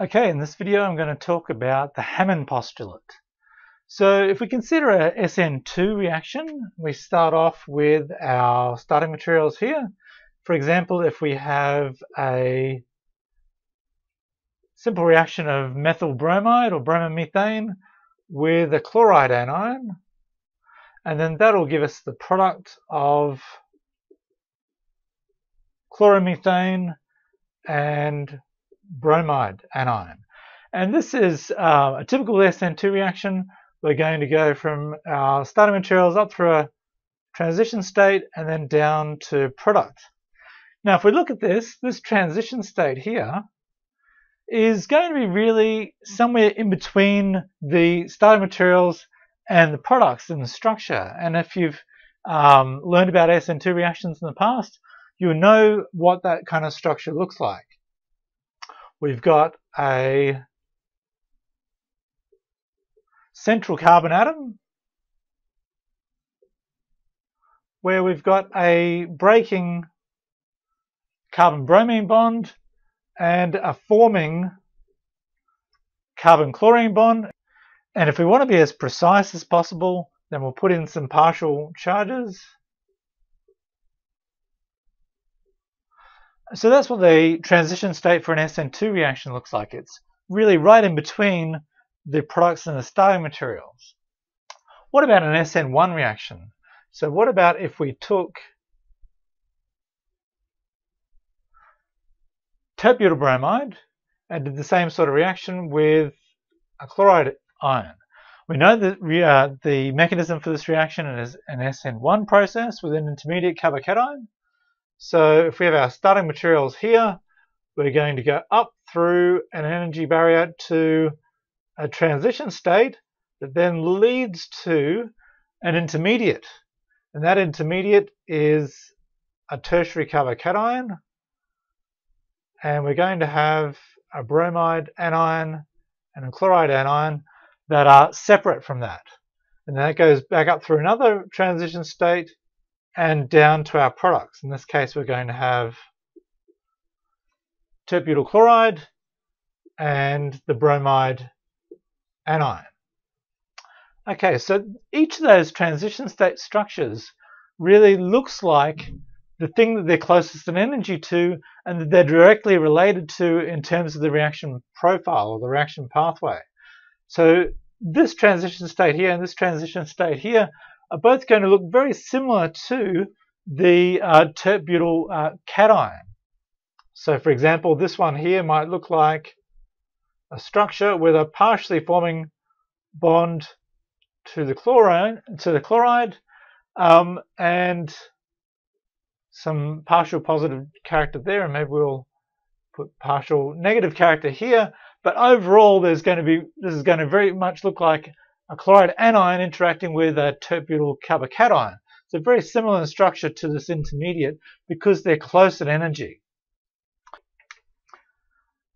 Okay, in this video I'm going to talk about the Hammond postulate. So if we consider a SN2 reaction, we start off with our starting materials here. For example, if we have a simple reaction of methyl bromide or bromomethane with a chloride anion, and then that'll give us the product of chloromethane and bromide anion. And this is uh, a typical SN2 reaction. We're going to go from our starting materials up through a transition state and then down to product. Now, if we look at this, this transition state here is going to be really somewhere in between the starting materials and the products in the structure. And if you've um, learned about SN2 reactions in the past, you'll know what that kind of structure looks like we've got a central carbon atom where we've got a breaking carbon bromine bond and a forming carbon chlorine bond. And if we want to be as precise as possible, then we'll put in some partial charges. So that's what the transition state for an SN2 reaction looks like. It's really right in between the products and the starting materials. What about an SN1 reaction? So what about if we took tert-butyl bromide and did the same sort of reaction with a chloride ion? We know that uh, the mechanism for this reaction is an SN1 process with an intermediate carbocation. So if we have our starting materials here, we're going to go up through an energy barrier to a transition state that then leads to an intermediate. And that intermediate is a tertiary carbocation. And we're going to have a bromide anion and a chloride anion that are separate from that. And that goes back up through another transition state and down to our products. In this case, we're going to have tert-butyl chloride and the bromide anion. Okay, so each of those transition state structures really looks like the thing that they're closest in energy to and that they're directly related to in terms of the reaction profile or the reaction pathway. So this transition state here and this transition state here are both going to look very similar to the uh, tert-butyl uh, cation. So for example, this one here might look like a structure with a partially forming bond to the chlorine, to the chloride, um, and some partial positive character there, and maybe we'll put partial negative character here. But overall, there's going to be this is going to very much look like a chloride anion interacting with a tert-butyl carbocation. So very similar in structure to this intermediate because they're close in energy.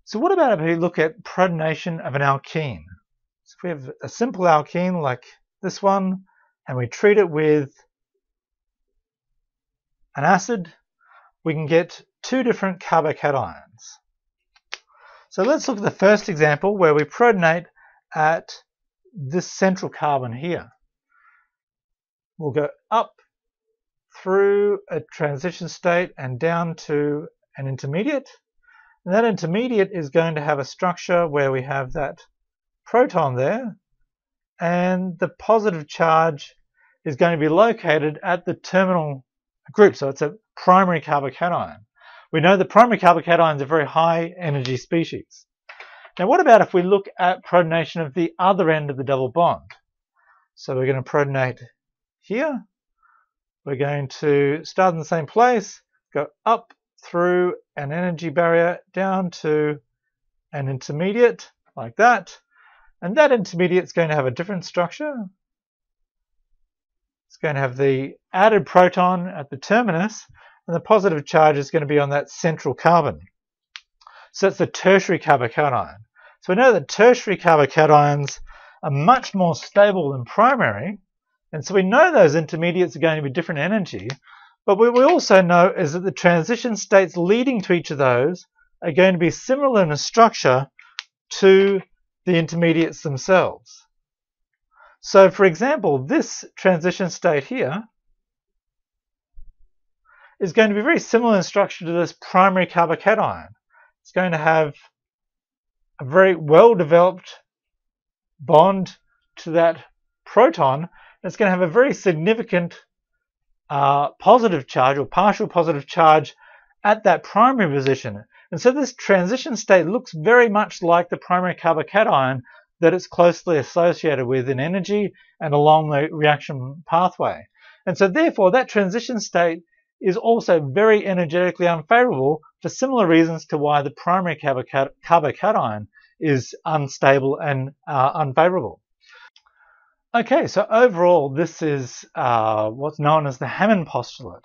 So what about if we look at protonation of an alkene? So if we have a simple alkene like this one and we treat it with an acid, we can get two different carbocations. So let's look at the first example where we protonate at this central carbon here. We'll go up through a transition state and down to an intermediate. And that intermediate is going to have a structure where we have that proton there and the positive charge is going to be located at the terminal group. So it's a primary carbocation. We know the primary carbocations are very high energy species. Now what about if we look at protonation of the other end of the double bond? So we're going to protonate here. We're going to start in the same place, go up through an energy barrier down to an intermediate like that. And that intermediate is going to have a different structure. It's going to have the added proton at the terminus and the positive charge is going to be on that central carbon. So it's the tertiary carbocation. So we know that tertiary carbocations are much more stable than primary. And so we know those intermediates are going to be different energy. But what we also know is that the transition states leading to each of those are going to be similar in structure to the intermediates themselves. So for example, this transition state here is going to be very similar in structure to this primary carbocation. It's going to have a very well-developed bond to that proton. It's going to have a very significant uh, positive charge or partial positive charge at that primary position. And so this transition state looks very much like the primary carbocation that it's closely associated with in energy and along the reaction pathway. And so therefore that transition state is also very energetically unfavorable for similar reasons to why the primary carbocation is unstable and uh, unfavorable. Okay, so overall this is uh, what's known as the Hammond postulate.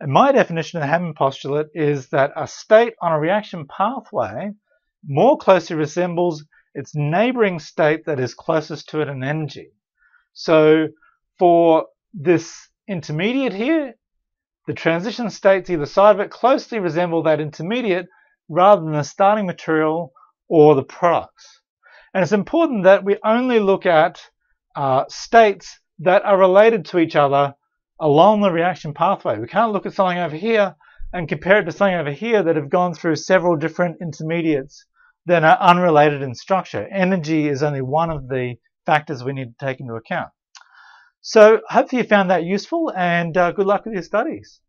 And my definition of the Hammond postulate is that a state on a reaction pathway more closely resembles its neighboring state that is closest to it in energy. So for this intermediate here, the transition states either side of it closely resemble that intermediate rather than the starting material or the products. And it's important that we only look at uh, states that are related to each other along the reaction pathway. We can't look at something over here and compare it to something over here that have gone through several different intermediates that are unrelated in structure. Energy is only one of the factors we need to take into account. So hopefully you found that useful and uh, good luck with your studies.